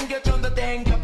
tenga chonda on the kita